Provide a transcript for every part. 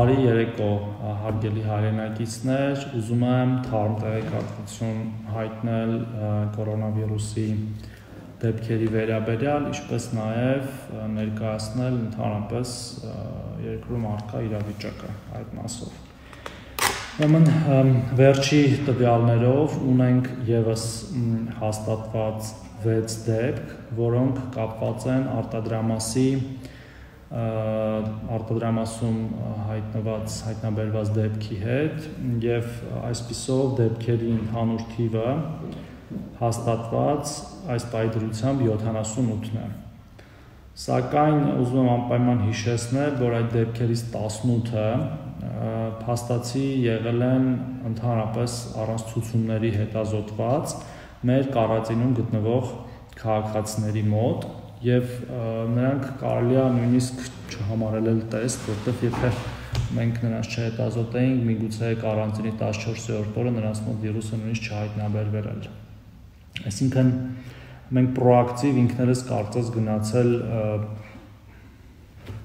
Բարի երեկո, հարգելի հայրենակիցներ, ուզում եմ թարմ տեղեկատվություն հայտնել կորոնավիրուսի դեպքերի վերաբերյալ, ինչպես նաև ներկայացնել ընդհանրապես երկրում արկա իրավիճակը այդ մասով։ Ուրեմն վերջի տվյալներով ունենք եւս հաստատված 6 դեպք, որոնք կապված են արտադրամասի արտադրամասում հայտնված հայտնաբերված դեպքի հետ եւ այսպիսով դեպքերի ընդհանուր թիվը հաստատված այս պայդրությամբ 78-ն է։ Սակայն ուզում եմ անպայման հիշեցնել, որ այդ դեպքերից 18-ը փաստացի եղել են ընդհանրապես առանց ցուցումների հետազոտված մեր կարածինում գտնվող քաղաքացիների մոտ եւ նրանք կարելի է նույնիսկ չհամարել էլ տեստ, որտեղ եթե մենք նրանց չհետազոտեինք, միգուցե կարանտինի 14-րդ օրը նրանց մոտ վիրուսը նույնիսկ չհայտնաբերվեր էլ։ Այսինքն մենք պրոակտիվ ինքներս կարծես գնացել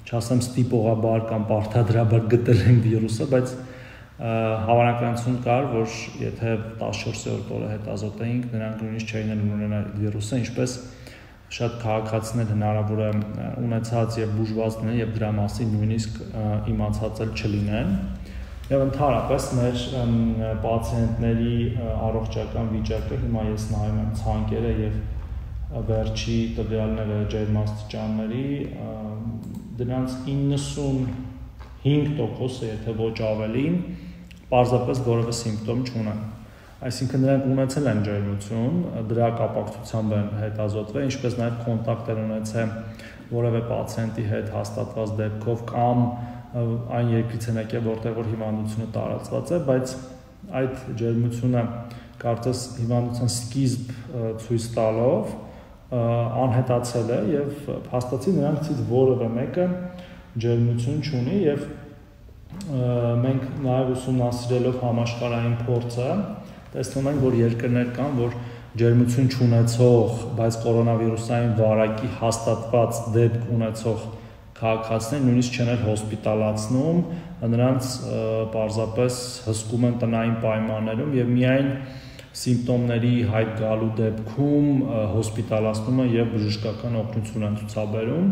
չասեմ ստիպողաբար կամ պարտադրաբար գտել ենք վիրուսը, բայց հավանականություն կար, որ եթե 14-րդ օրը հետազոտեինք, նրանք նույնիսկ չէին ունենալ վիրուսը, ինչպես շատ քաղաքացիներ հնարավոր է ունեցած եւ բուժված լինեն եւ դրա մասին նույնիսկ իմացած էլ չլինեն եւ ընդհանրապես մեր պացիենտների առողջական վիճակը հիմա ես նայում եմ ցանկերը եւ վերջի տվյալները ջերմաստիճանների դրանց 95%-ը եթե ոչ ավելին պարզապես որևէ սիմպտոմ չունեն այսինքն նրանք ունեցել են ջերմություն, դրա կապակցությամբ են հետազոտվել, ինչպես նաև կոնտակտեր ունեցել որևէ պացիենտի հետ հաստատված դեպքով կամ այն երկրից են եկել, որտեղ որ հիվանդությունը տարածված է, բայց այդ ջերմությունը կարծես հիվանդության սկիզբ ցույց տալով անհետացել է եւ փաստացի նրանցից որևէ մեկը ջերմություն չունի եւ մենք նաև ուսումնասիրելով համաշխարհային փորձը տեսնում ենք, որ երկրներ կան, որ ջերմություն չունեցող, բայց կորոնավիրուսային վարակի հաստատված դեպք ունեցող քաղաքացիներ նույնիսկ չեն էլ հոսպիտալացնում, նրանց պարզապես հսկում են տնային պայմաններում եւ միայն սիմպտոմների հայտ գալու դեպքում հոսպիտալացնում են եւ բժշկական օգնություն են ցուցաբերում։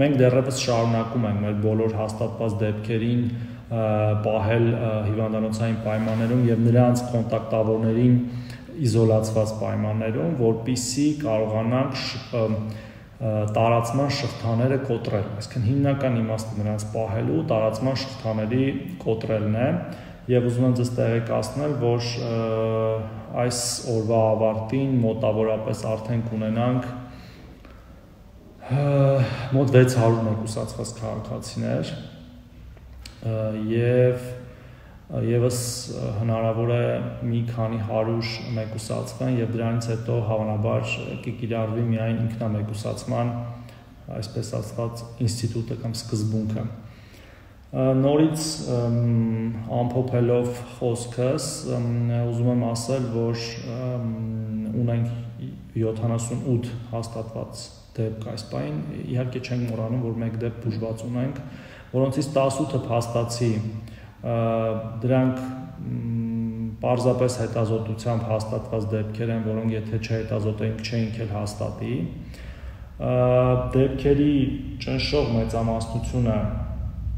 Մենք դեռևս շարունակում ենք մեր բոլոր հաստատված դեպքերին պահել հիվանդանոցային պայմաններում եւ նրանց կոնտակտավորներին իզոլացված պայմաններում, որpիսի կարողանանք տարածման շղթաները կոտրել։ Այսինքն հիմնական իմաստը նրանց պահելու տարածման շղթաների կոտրելն է եւ ուզում եմ ձեզ տեղեկացնել, որ այս օրվա ավարտին մոտավորապես արդեն կունենանք մոտ 600 մեկուսացված քաղաքացիներ եւ եւս հնարավոր է մի քանի 100 մեկուսացման եւ դրանից հետո հավանաբար կկիրառվի միայն ինքնամեկուսացման այսպես ասած ինստիտուտը կամ սկզբունքը նորից ամփոփելով խոսքս ուզում եմ ասել որ ունենք 78 հաստատված դեպք այս պայն իհարկե չենք մոռանում որ մեկ դեպք բուժված ունենք որոնցից 18-ը փաստացի դրանք պարզապես հետազոտությամբ հաստատված դեպքեր են, որոնք եթե չհետազոտեինք չէինք էլ հաստատի։ Դեպքերի ճնշող մեծամասնությունը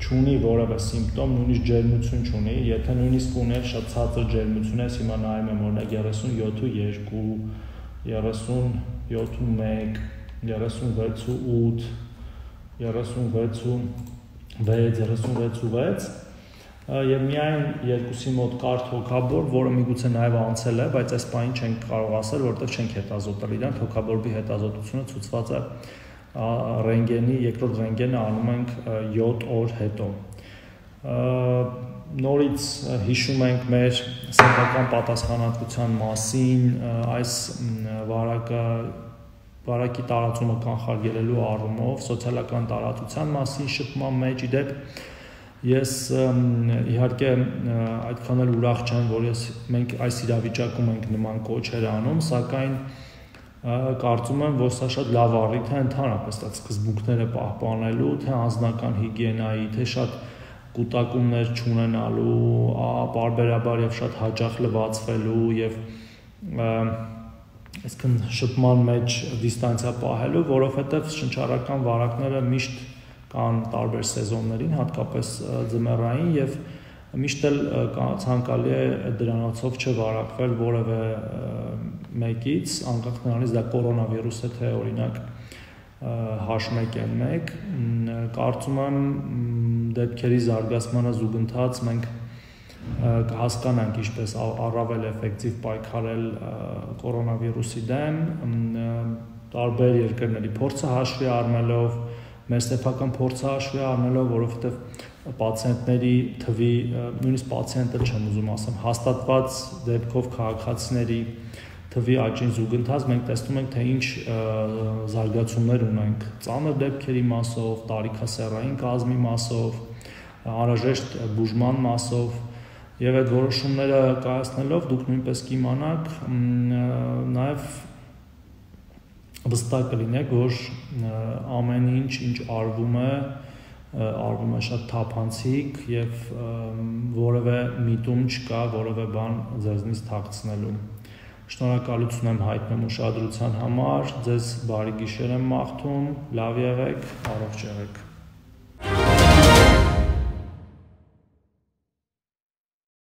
չունի որևէ սիմպտոմ, նույնիսկ ջերմություն չունի, եթե նույնիսկ ուներ շատ ցածր ջերմություն է, հիմա նայում եմ օրինակ 37.2, 37.1, 36.8, 36 636 եւ միայն երկուսի մոտ կար թոքաբոր, որը միգուցե նաեւ անցել է, բայց այս բանին չենք կարող ասել, որովհետեւ չենք հետազոտել իրան, թոքաբորբի հետազոտությունը ցուցված է ռենտգենի, երկրորդ ռենտգենը անում ենք 7 օր հետո։ Նորից հիշում ենք մեր սեփական պատասխանատվության մասին, այս վարակը վարակի տարածումը կանխարգելելու առումով սոցիալական տարածության մասին շփման մեջ իդեպ ես իհարկե այդքան էլ ուրախ չեմ որ ես մենք այս իրավիճակում ենք նման կոչեր անում սակայն կարծում եմ որ սա շատ լավ առիթ է ընդհանրապես այդ սկզբունքները պահպանելու թե անձնական հիգիենայի թե շատ կൂտակումներ չունենալու, բարբերաբար եւ շատ հաճախ լվացվելու եւ այսքան շփման մեջ դիստանցիա պահելու, որովհետեւ շնչառական վարակները միշտ կան տարբեր սեզոններին, հատկապես ձմեռային եւ միշտ էլ ցանկալի է դրանոցով չվարակվել որևէ մեկից, անկախ նրանից դա կորոնավիրուս է թե օրինակ H1N1 կարծում եմ դեպքերի զարգացմանը զուգընթաց մենք կհասկանանք ինչպես առավել էֆեկտիվ պայքարել կորոնավիրուսի դեմ տարբեր երկրների փորձը հաշվի առնելով մեր սեփական փորձը հաշվի առնելով որովհետև պացիենտների թվի նույնիսկ պացիենտը չեմ ուզում ասեմ հաստատված դեպքով քաղաքացիների թվի աճին զուգընթաց մենք տեսնում ենք թե ինչ զարգացումներ ունենք ծանր դեպքերի մասով, տարիքասեռային կազմի մասով, անհրաժեշտ բուժման մասով եւ այդ որոշումները կայացնելով դուք նույնպես կիմանաք նաեւ վստահ կլինեք, որ ամեն ինչ ինչ արվում է արվում է շատ թափանցիկ եւ որևէ միտում չկա որևէ բան ձեզնից թաքցնելու Շնորհակալություն եմ հայտնում ուշադրության համար։ Ձեզ բարի գիշեր եմ մաղթում։ Լավ եղեք, առողջ եղեք։